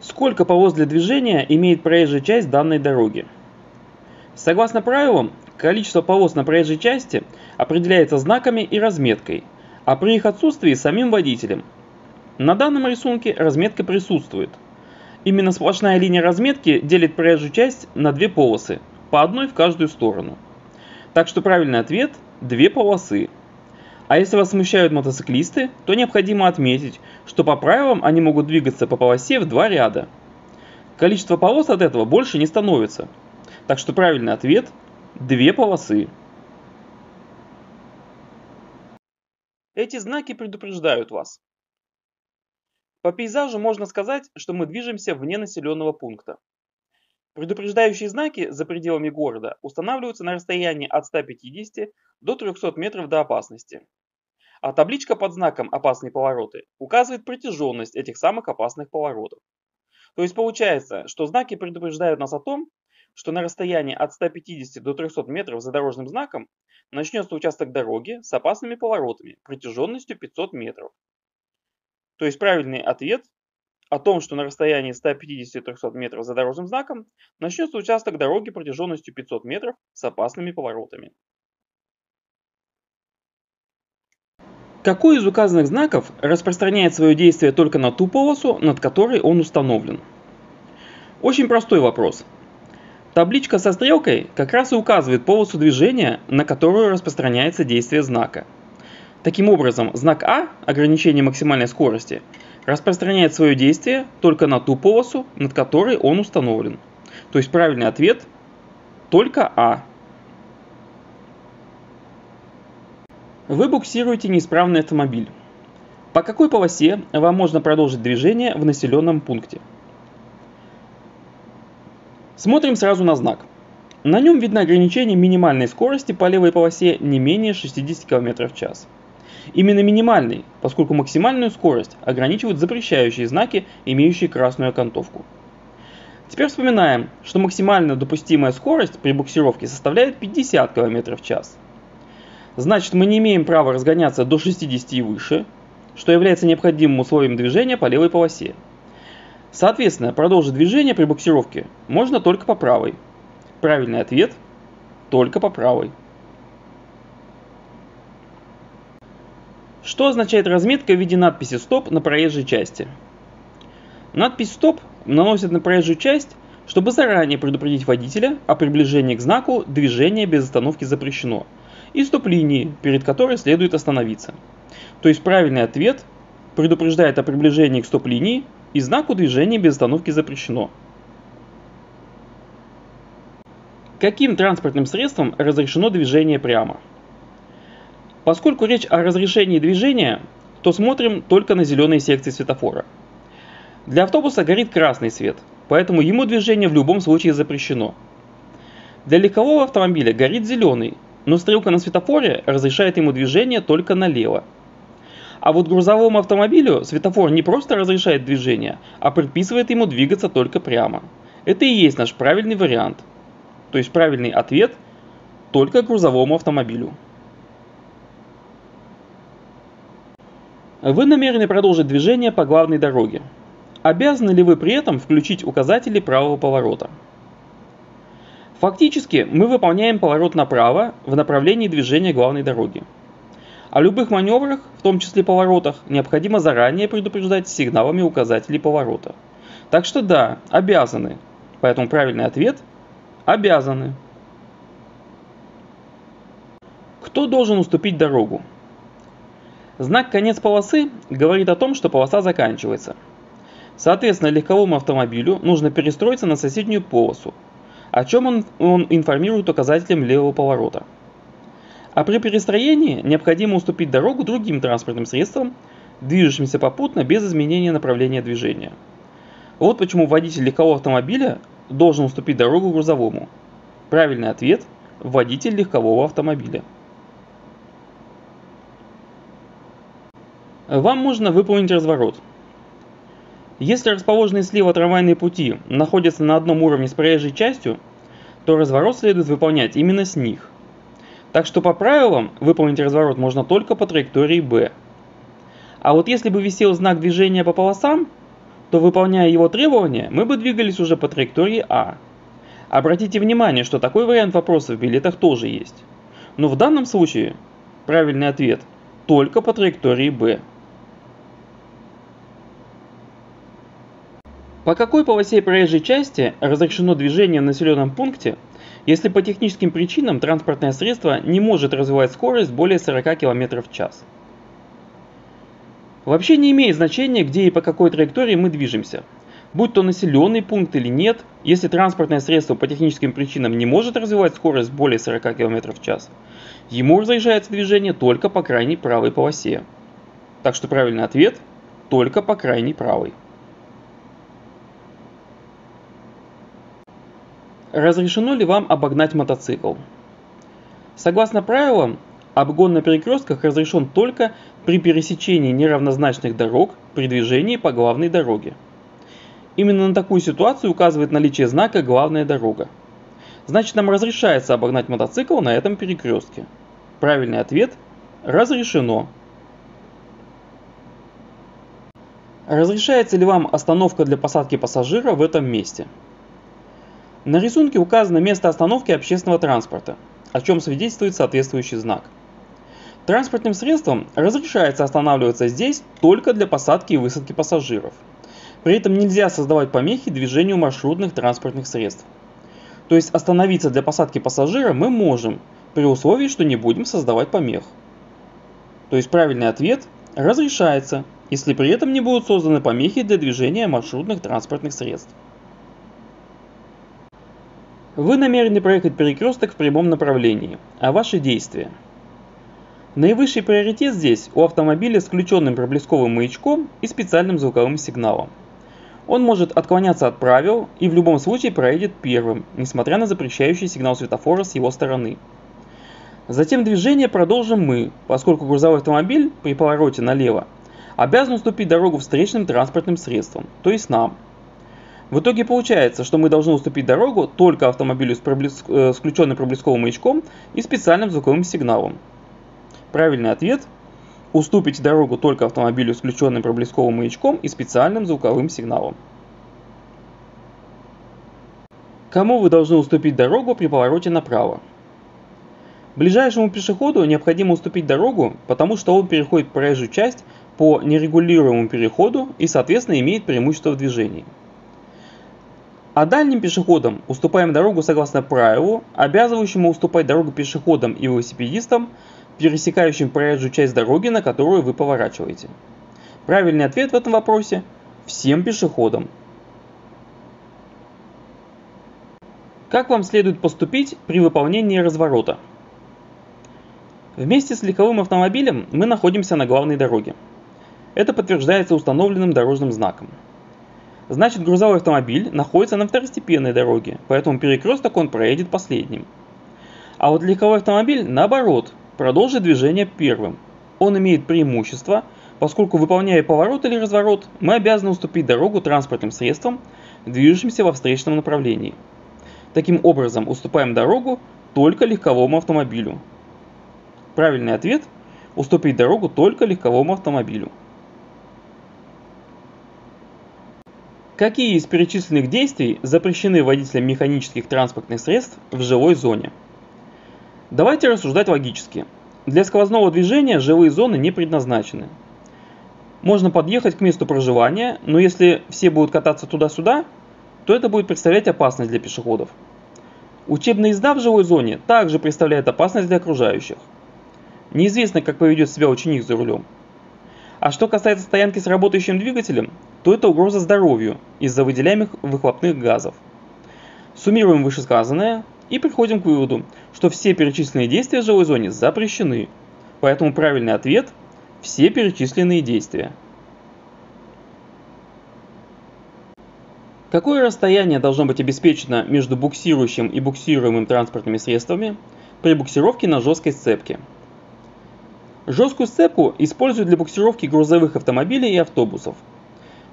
Сколько полос для движения имеет проезжая часть данной дороги? Согласно правилам, количество полос на проезжей части определяется знаками и разметкой, а при их отсутствии самим водителем. На данном рисунке разметка присутствует. Именно сплошная линия разметки делит проезжую часть на две полосы, по одной в каждую сторону. Так что правильный ответ – две полосы. А если вас смущают мотоциклисты, то необходимо отметить, что по правилам они могут двигаться по полосе в два ряда. Количество полос от этого больше не становится. Так что правильный ответ – две полосы. Эти знаки предупреждают вас. По пейзажу можно сказать, что мы движемся вне населенного пункта. Предупреждающие знаки за пределами города устанавливаются на расстоянии от 150 до 300 метров до опасности а табличка под знаком «Опасные повороты» указывает протяженность этих самых опасных поворотов. То есть получается, что знаки предупреждают нас о том, что на расстоянии от 150 до 300 метров за дорожным знаком начнется участок дороги с опасными поворотами протяженностью 500 метров. То есть правильный ответ о том, что на расстоянии 150-300 метров за дорожным знаком начнется участок дороги протяженностью 500 метров с опасными поворотами. Какой из указанных знаков распространяет свое действие только на ту полосу, над которой он установлен? Очень простой вопрос. Табличка со стрелкой как раз и указывает полосу движения, на которую распространяется действие знака. Таким образом, знак А, ограничение максимальной скорости, распространяет свое действие только на ту полосу, над которой он установлен. То есть правильный ответ только А. Вы буксируете неисправный автомобиль. По какой полосе вам можно продолжить движение в населенном пункте? Смотрим сразу на знак. На нем видно ограничение минимальной скорости по левой полосе не менее 60 км в час. Именно минимальный, поскольку максимальную скорость ограничивают запрещающие знаки, имеющие красную окантовку. Теперь вспоминаем, что максимально допустимая скорость при буксировке составляет 50 км в час – Значит, мы не имеем права разгоняться до 60 и выше, что является необходимым условием движения по левой полосе. Соответственно, продолжить движение при буксировке можно только по правой. Правильный ответ – только по правой. Что означает разметка в виде надписи «Стоп» на проезжей части? Надпись «Стоп» наносят на проезжую часть, чтобы заранее предупредить водителя о приближении к знаку «Движение без остановки запрещено», и стоп-линии, перед которой следует остановиться. То есть правильный ответ предупреждает о приближении к стоп-линии и знаку движения без остановки запрещено. Каким транспортным средством разрешено движение прямо? Поскольку речь о разрешении движения, то смотрим только на зеленые секции светофора. Для автобуса горит красный свет, поэтому ему движение в любом случае запрещено. Для легкового автомобиля горит зеленый, но стрелка на светофоре разрешает ему движение только налево. А вот грузовому автомобилю светофор не просто разрешает движение, а предписывает ему двигаться только прямо. Это и есть наш правильный вариант. То есть правильный ответ только грузовому автомобилю. Вы намерены продолжить движение по главной дороге. Обязаны ли вы при этом включить указатели правого поворота? Фактически мы выполняем поворот направо в направлении движения главной дороги. О любых маневрах, в том числе поворотах, необходимо заранее предупреждать сигналами указателей поворота. Так что да, обязаны. Поэтому правильный ответ – обязаны. Кто должен уступить дорогу? Знак «Конец полосы» говорит о том, что полоса заканчивается. Соответственно, легковому автомобилю нужно перестроиться на соседнюю полосу, о чем он, он информирует указателем левого поворота. А при перестроении необходимо уступить дорогу другим транспортным средствам, движущимся попутно без изменения направления движения. Вот почему водитель легкового автомобиля должен уступить дорогу грузовому. Правильный ответ – водитель легкового автомобиля. Вам нужно выполнить разворот. Если расположенные слева трамвайные пути находятся на одном уровне с проезжей частью, то разворот следует выполнять именно с них. Так что по правилам выполнить разворот можно только по траектории B. А вот если бы висел знак движения по полосам, то выполняя его требования, мы бы двигались уже по траектории А. Обратите внимание, что такой вариант вопроса в билетах тоже есть. Но в данном случае правильный ответ только по траектории Б. По какой полосе проезжей части разрешено движение в населенном пункте, если по техническим причинам транспортное средство не может развивать скорость более 40 км в час? Вообще не имеет значения, где и по какой траектории мы движемся. Будь то населенный пункт или нет, если транспортное средство по техническим причинам не может развивать скорость более 40 км в час, ему разрешается движение только по крайней правой полосе. Так что правильный ответ – только по крайней правой. Разрешено ли вам обогнать мотоцикл? Согласно правилам, обгон на перекрестках разрешен только при пересечении неравнозначных дорог при движении по главной дороге. Именно на такую ситуацию указывает наличие знака «Главная дорога». Значит, нам разрешается обогнать мотоцикл на этом перекрестке. Правильный ответ – разрешено. Разрешается ли вам остановка для посадки пассажира в этом месте? На рисунке указано место остановки общественного транспорта, о чем свидетельствует соответствующий знак. Транспортным средствам разрешается останавливаться здесь только для посадки и высадки пассажиров. При этом нельзя создавать помехи движению маршрутных транспортных средств. То есть остановиться для посадки пассажира мы можем, при условии, что не будем создавать помех. То есть правильный ответ – разрешается, если при этом не будут созданы помехи для движения маршрутных транспортных средств. Вы намерены проехать перекресток в прямом направлении, а ваши действия. Наивысший приоритет здесь у автомобиля с включенным проблесковым маячком и специальным звуковым сигналом. Он может отклоняться от правил и в любом случае проедет первым, несмотря на запрещающий сигнал светофора с его стороны. Затем движение продолжим мы, поскольку грузовой автомобиль при повороте налево обязан уступить дорогу встречным транспортным средствам, то есть нам – в итоге получается, что мы должны уступить дорогу только автомобилю с, проблеск... Э, с включенным проблесковым маячком и специальным звуковым сигналом. Правильный ответ – уступите дорогу только автомобилю с включенным проблесковым маячком и специальным звуковым сигналом. Кому вы должны уступить дорогу при повороте направо? Ближайшему пешеходу необходимо уступить дорогу, потому что он переходит проезжую часть по нерегулируемому переходу и, соответственно, имеет преимущество в движении. А дальним пешеходам уступаем дорогу согласно правилу, обязывающему уступать дорогу пешеходам и велосипедистам, пересекающим проезжую часть дороги, на которую вы поворачиваете. Правильный ответ в этом вопросе – всем пешеходам. Как вам следует поступить при выполнении разворота? Вместе с легковым автомобилем мы находимся на главной дороге. Это подтверждается установленным дорожным знаком – Значит, грузовой автомобиль находится на второстепенной дороге, поэтому перекресток он проедет последним. А вот легковой автомобиль, наоборот, продолжит движение первым. Он имеет преимущество, поскольку выполняя поворот или разворот, мы обязаны уступить дорогу транспортным средствам, движущимся во встречном направлении. Таким образом, уступаем дорогу только легковому автомобилю. Правильный ответ – уступить дорогу только легковому автомобилю. Какие из перечисленных действий запрещены водителям механических транспортных средств в жилой зоне? Давайте рассуждать логически. Для сквозного движения жилые зоны не предназначены. Можно подъехать к месту проживания, но если все будут кататься туда-сюда, то это будет представлять опасность для пешеходов. Учебная езда в жилой зоне также представляет опасность для окружающих. Неизвестно, как поведет себя ученик за рулем. А что касается стоянки с работающим двигателем, то это угроза здоровью из-за выделяемых выхлопных газов. Суммируем вышесказанное и приходим к выводу, что все перечисленные действия в жилой зоне запрещены. Поэтому правильный ответ – все перечисленные действия. Какое расстояние должно быть обеспечено между буксирующим и буксируемым транспортными средствами при буксировке на жесткой сцепке? Жесткую сцепку используют для буксировки грузовых автомобилей и автобусов,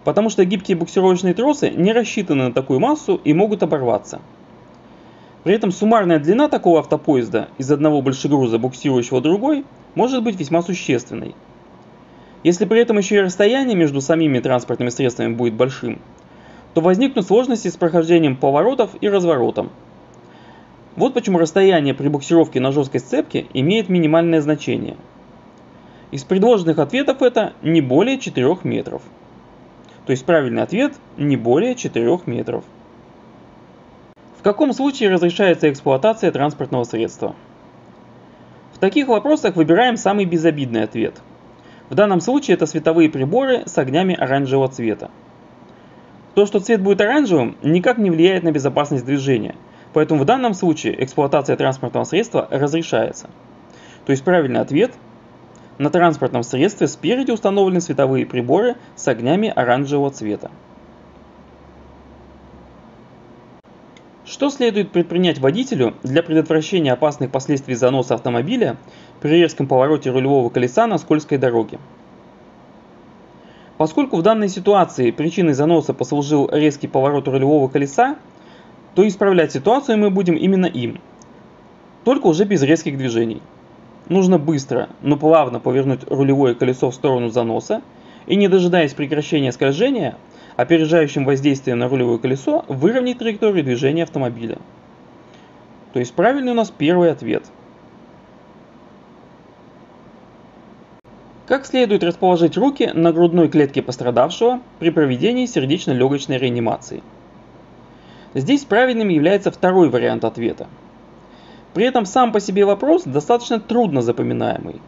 потому что гибкие буксировочные тросы не рассчитаны на такую массу и могут оборваться. При этом суммарная длина такого автопоезда из одного большегруза, буксирующего другой, может быть весьма существенной. Если при этом еще и расстояние между самими транспортными средствами будет большим, то возникнут сложности с прохождением поворотов и разворотом. Вот почему расстояние при буксировке на жесткой сцепке имеет минимальное значение. Из предложенных ответов это не более 4 метров. То есть правильный ответ не более 4 метров. В каком случае разрешается эксплуатация транспортного средства? В таких вопросах выбираем самый безобидный ответ. В данном случае это световые приборы с огнями оранжевого цвета. То, что цвет будет оранжевым, никак не влияет на безопасность движения, поэтому в данном случае эксплуатация транспортного средства разрешается. То есть правильный ответ – на транспортном средстве спереди установлены световые приборы с огнями оранжевого цвета. Что следует предпринять водителю для предотвращения опасных последствий заноса автомобиля при резком повороте рулевого колеса на скользкой дороге? Поскольку в данной ситуации причиной заноса послужил резкий поворот рулевого колеса, то исправлять ситуацию мы будем именно им, только уже без резких движений. Нужно быстро, но плавно повернуть рулевое колесо в сторону заноса и не дожидаясь прекращения скольжения, опережающим воздействием на рулевое колесо выровнять траекторию движения автомобиля. То есть правильный у нас первый ответ. Как следует расположить руки на грудной клетке пострадавшего при проведении сердечно-легочной реанимации? Здесь правильным является второй вариант ответа. При этом сам по себе вопрос достаточно трудно запоминаемый.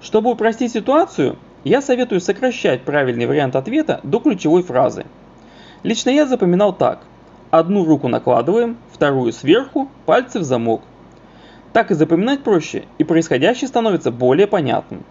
Чтобы упростить ситуацию, я советую сокращать правильный вариант ответа до ключевой фразы. Лично я запоминал так. Одну руку накладываем, вторую сверху, пальцы в замок. Так и запоминать проще, и происходящее становится более понятным.